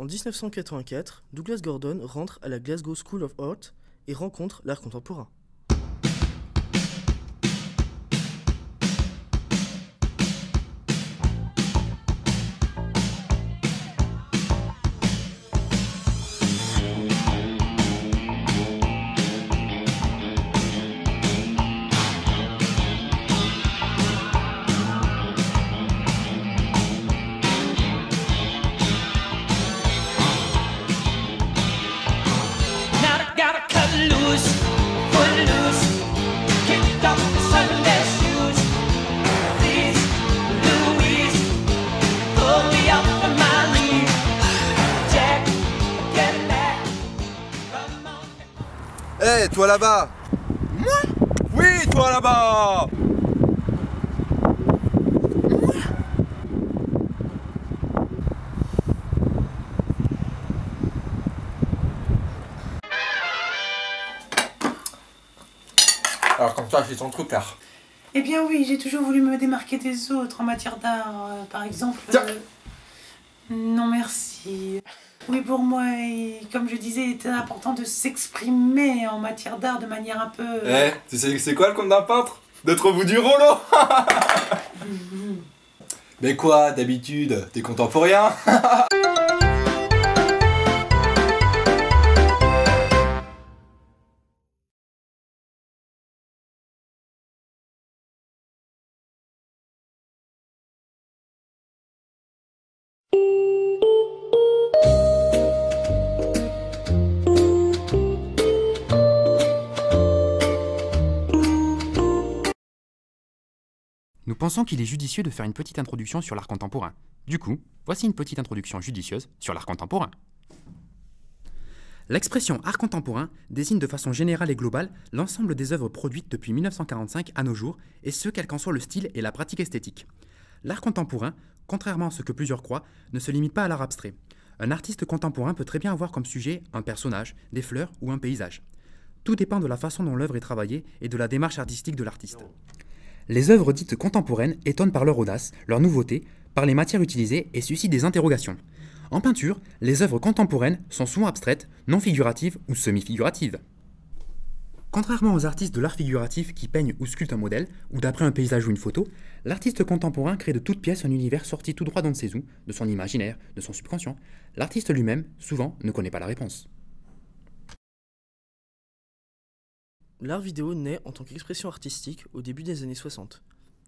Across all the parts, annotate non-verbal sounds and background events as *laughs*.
En 1984, Douglas Gordon rentre à la Glasgow School of Art et rencontre l'art contemporain. Toi là-bas Moi Oui, toi là-bas Alors comme ça, c'est ton truc là. Eh bien oui, j'ai toujours voulu me démarquer des autres en matière d'art, euh, par exemple. Tiens. euh, Non merci. Oui, pour moi, et comme je disais, il était important de s'exprimer en matière d'art de manière un peu... Eh, tu sais c'est quoi le compte d'un peintre? D'être au bout du rouleau? *laughs* *laughs* Mais quoi, d'habitude, t'es contemporain? *laughs* Nous pensons qu'il est judicieux de faire une petite introduction sur l'art contemporain. Du coup, voici une petite introduction judicieuse sur l'art contemporain. L'expression art contemporain désigne de façon générale et globale l'ensemble des œuvres produites depuis 1945 à nos jours, et ce quel qu'en soit le style et la pratique esthétique. L'art contemporain, contrairement à ce que plusieurs croient, ne se limite pas à l'art abstrait. Un artiste contemporain peut très bien avoir comme sujet un personnage, des fleurs ou un paysage. Tout dépend de la façon dont l'œuvre est travaillée et de la démarche artistique de l'artiste. Les œuvres dites contemporaines étonnent par leur audace, leur nouveauté, par les matières utilisées et suscitent des interrogations. En peinture, les œuvres contemporaines sont souvent abstraites, non figuratives ou semi-figuratives. Contrairement aux artistes de l'art figuratif qui peignent ou sculptent un modèle, ou d'après un paysage ou une photo, l'artiste contemporain crée de toutes pièces un univers sorti tout droit d'on ne sait où, de son imaginaire, de son subconscient. L'artiste lui-même, souvent, ne connaît pas la réponse. L'art vidéo naît en tant qu'expression artistique au début des années 60,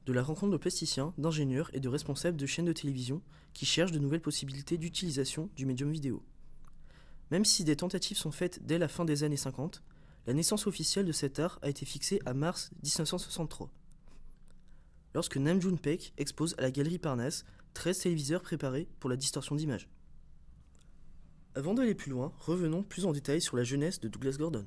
de la rencontre de plasticiens, d'ingénieurs et de responsables de chaînes de télévision qui cherchent de nouvelles possibilités d'utilisation du médium vidéo. Même si des tentatives sont faites dès la fin des années 50, la naissance officielle de cet art a été fixée à mars 1963, lorsque Nam June Paik expose à la galerie Parnasse 13 téléviseurs préparés pour la distorsion d'image. Avant d'aller plus loin, revenons plus en détail sur la jeunesse de Douglas Gordon.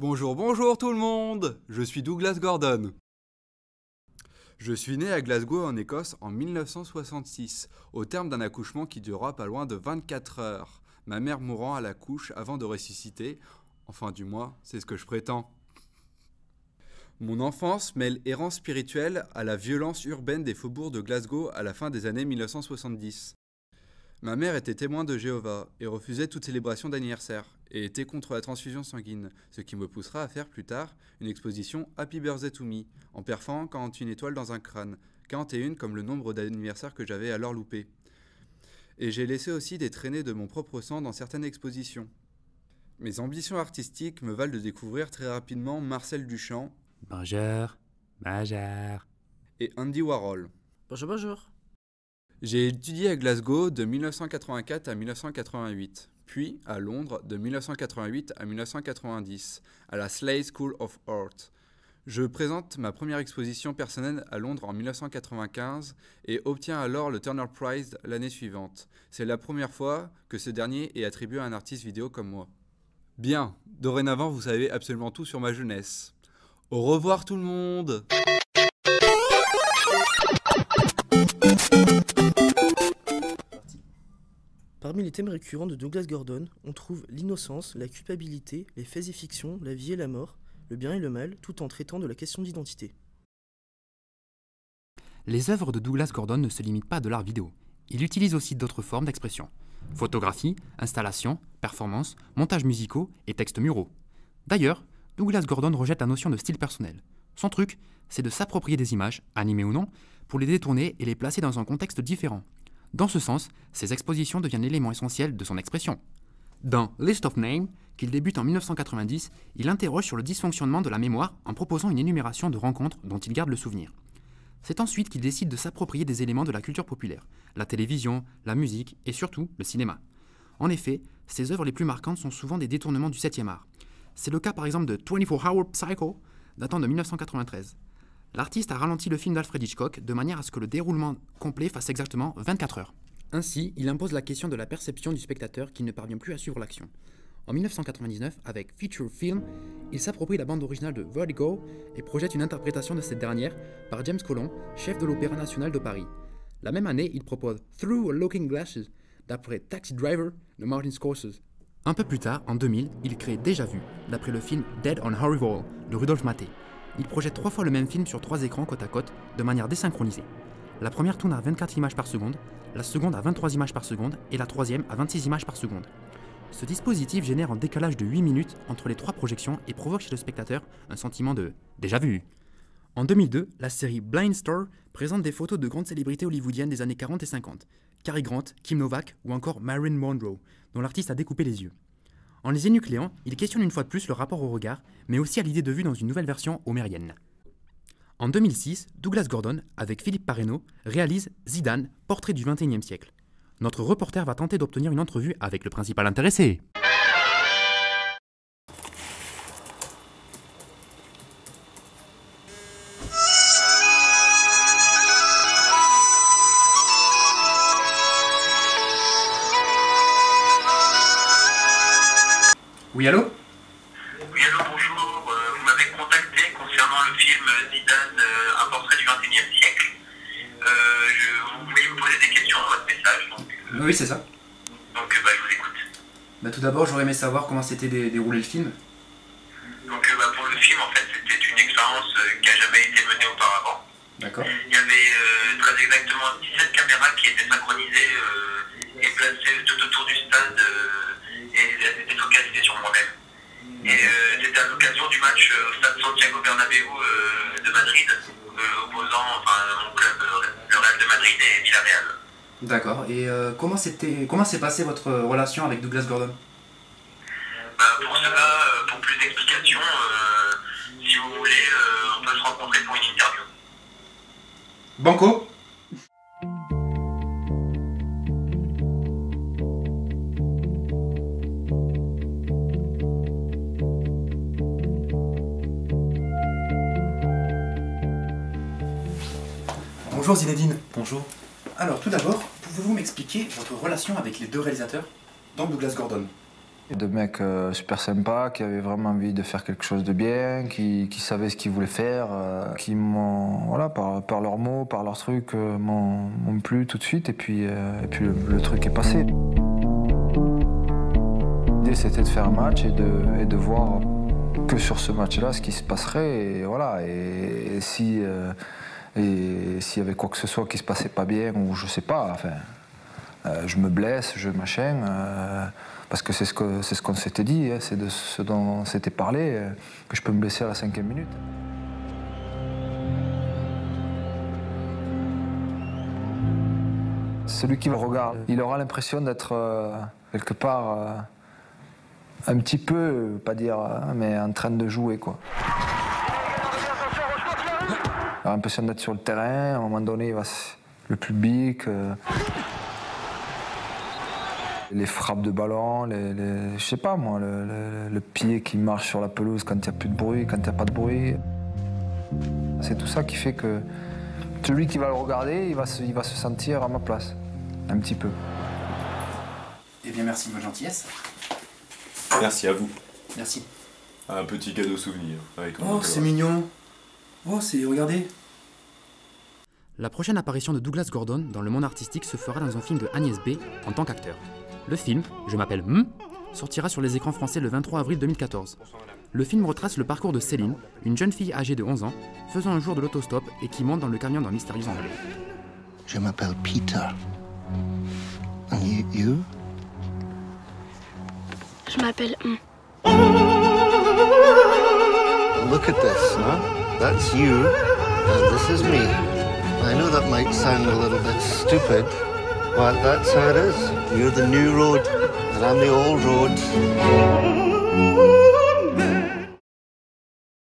Bonjour, bonjour tout le monde Je suis Douglas Gordon. Je suis né à Glasgow en Écosse en 1966, au terme d'un accouchement qui dura pas loin de 24 heures, ma mère mourant à la couche avant de ressusciter, enfin du moins, c'est ce que je prétends. Mon enfance mêle errance spirituelle à la violence urbaine des faubourgs de Glasgow à la fin des années 1970. Ma mère était témoin de Jéhovah et refusait toute célébration d'anniversaire, et était contre la transfusion sanguine, ce qui me poussera à faire plus tard une exposition Happy Birthday to Me, en perfant 41 étoiles dans un crâne, 41 comme le nombre d'anniversaires que j'avais alors loupé. Et j'ai laissé aussi des traînées de mon propre sang dans certaines expositions. Mes ambitions artistiques me valent de découvrir très rapidement Marcel Duchamp Bonjour, bonjour. et Andy Warhol. Bonjour, bonjour. J'ai étudié à Glasgow de 1984 à 1988, puis à Londres de 1988 à 1990, à la Slade School of Art. Je présente ma première exposition personnelle à Londres en 1995 et obtiens alors le Turner Prize l'année suivante. C'est la première fois que ce dernier est attribué à un artiste vidéo comme moi. Bien, dorénavant vous savez absolument tout sur ma jeunesse. Au revoir tout le monde Parmi les thèmes récurrents de Douglas Gordon, on trouve l'innocence, la culpabilité, les faits et fictions, la vie et la mort, le bien et le mal, tout en traitant de la question d'identité. Les œuvres de Douglas Gordon ne se limitent pas à de l'art vidéo. Il utilise aussi d'autres formes d'expression. Photographie, installation, performance, montages musicaux et textes muraux. D'ailleurs, Douglas Gordon rejette la notion de style personnel. Son truc, c'est de s'approprier des images, animées ou non, pour les détourner et les placer dans un contexte différent. Dans ce sens, ses expositions deviennent l'élément essentiel de son expression. Dans List of Names, qu'il débute en 1990, il interroge sur le dysfonctionnement de la mémoire en proposant une énumération de rencontres dont il garde le souvenir. C'est ensuite qu'il décide de s'approprier des éléments de la culture populaire, la télévision, la musique et surtout le cinéma. En effet, ses œuvres les plus marquantes sont souvent des détournements du 7e art. C'est le cas par exemple de 24 Hour Psycho, datant de 1993. L'artiste a ralenti le film d'Alfred Hitchcock de manière à ce que le déroulement complet fasse exactement 24 heures. Ainsi, il impose la question de la perception du spectateur qui ne parvient plus à suivre l'action. En 1999, avec Feature Film, il s'approprie la bande originale de Vertigo et projette une interprétation de cette dernière par James Colon, chef de l'Opéra national de Paris. La même année, il propose Through a Looking Glasses, d'après Taxi Driver de Martin Scorsese. Un peu plus tard, en 2000, il crée Déjà Vu, d'après le film Dead on Horrible de Rudolf Maté. Il projette trois fois le même film sur trois écrans côte à côte, de manière désynchronisée. La première tourne à 24 images par seconde, la seconde à 23 images par seconde et la troisième à 26 images par seconde. Ce dispositif génère un décalage de 8 minutes entre les trois projections et provoque chez le spectateur un sentiment de déjà vu. En 2002, la série Blind Store présente des photos de grandes célébrités hollywoodiennes des années 40 et 50, Cary Grant, Kim Novak ou encore Marilyn Monroe, dont l'artiste a découpé les yeux. En les énucléant, il questionne une fois de plus le rapport au regard, mais aussi à l'idée de vue dans une nouvelle version homérienne. En 2006, Douglas Gordon, avec Philippe Parreno, réalise Zidane, portrait du XXIe siècle. Notre reporter va tenter d'obtenir une entrevue avec le principal intéressé. Zidane, euh, un portrait du XXIe siècle. Euh, je, vous voulez me poser des questions dans votre message, donc, Oui, c'est ça. donc euh, bah, je vous écoute. Bah, tout d'abord, j'aurais aimé savoir comment s'était dé- déroulé le film. Donc bah, pour le film, en fait, c'était une expérience qui n'a jamais été menée auparavant. D'accord. Il y avait très exactement 17 caméras qui étaient synchronisées et placées tout autour du stade et elles étaient focalisées sur moi-même. Et euh, c'était à l'occasion du match euh, au stade Santiago Bernabéu euh, de Madrid, opposant enfin, mon club, le Real de Madrid et Villarreal. D'accord. Et euh, comment c'était, comment s'est passée votre relation avec Douglas Gordon? Bah, pour cela, pour plus d'explications, si vous voulez, on peut se rencontrer pour une interview. Banco? Bonjour Zinedine. Bonjour. Alors tout d'abord, pouvez-vous m'expliquer votre relation avec les deux réalisateurs, donc Douglas Gordon? Deux mecs euh, super sympas, qui avaient vraiment envie de faire quelque chose de bien, qui, qui savaient ce qu'ils voulaient faire, euh, qui m'ont, voilà, par, par leurs mots, par leurs trucs, euh, m'ont m'ont plu tout de suite, et puis, euh, et puis le, le truc est passé. L'idée c'était de faire un match et de, et de voir que sur ce match-là ce qui se passerait, et voilà, et, et si. Et s'il y avait quoi que ce soit qui se passait pas bien, ou je sais pas, enfin, euh, je me blesse, je machin, euh, parce que c'est ce c'est ce qu'on s'était dit, hein, c'est de ce dont on s'était parlé, euh, que je peux me blesser à la cinquième minute. Celui qui me regarde, il aura l'impression d'être quelque part un petit peu, pas dire, mais en train de jouer quoi. Il l'impression d'être sur le terrain, à un moment donné, il va se- le public. euh, les frappes de ballon, les, les- je sais pas moi, le, le- le pied qui marche sur la pelouse quand il n'y a plus de bruit, quand il n'y a pas de bruit. C'est tout ça qui fait que celui qui va le regarder, il va se, il va se sentir à ma place, un petit peu. Eh bien merci de votre gentillesse. Merci à vous. Merci. Un petit cadeau souvenir. Avec mon Oh, c'est mignon. Oh, c'est. Regardez. La prochaine apparition de Douglas Gordon dans le monde artistique se fera dans un film de Agnès B en tant qu'acteur. Le film, Je m'appelle M, sortira sur les écrans français le 23 avril 2014. Le film retrace le parcours de Céline, une jeune fille âgée de 11 ans, faisant un jour de l'autostop et qui monte dans le camion d'un mystérieux anglais. Je m'appelle Peter. And you, you? Je m'appelle M. Look at this, huh? That's you, and this is me. I know that might sound a little bit stupid, but that's how it is. You're the new road, and I'm the old road.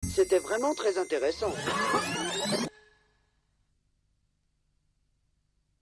C'était vraiment très intéressant. *laughs*